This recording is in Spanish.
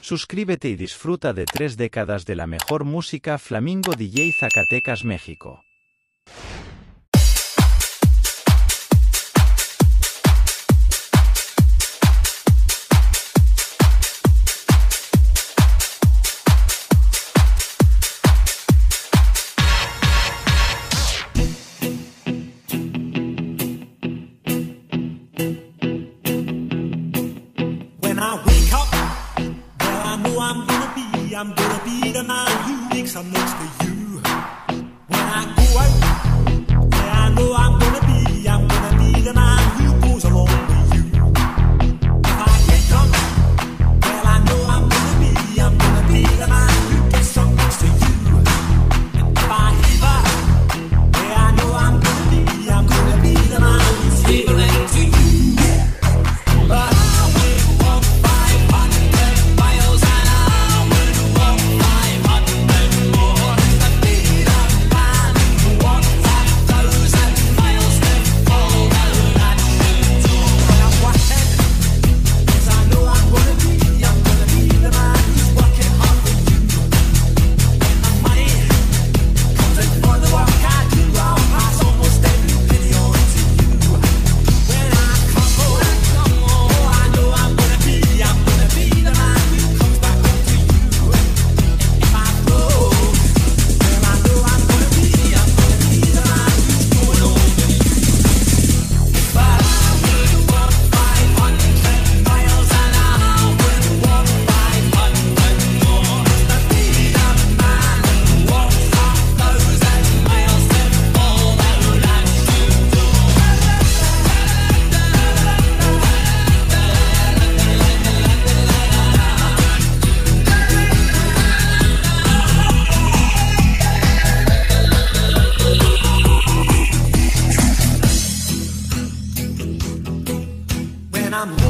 Suscríbete y disfruta de tres décadas de la mejor música Flamingo DJ Zacatecas México. When I wake up know I'm gonna be, I'm gonna be the man who makes a mess for you. When I go out. I'm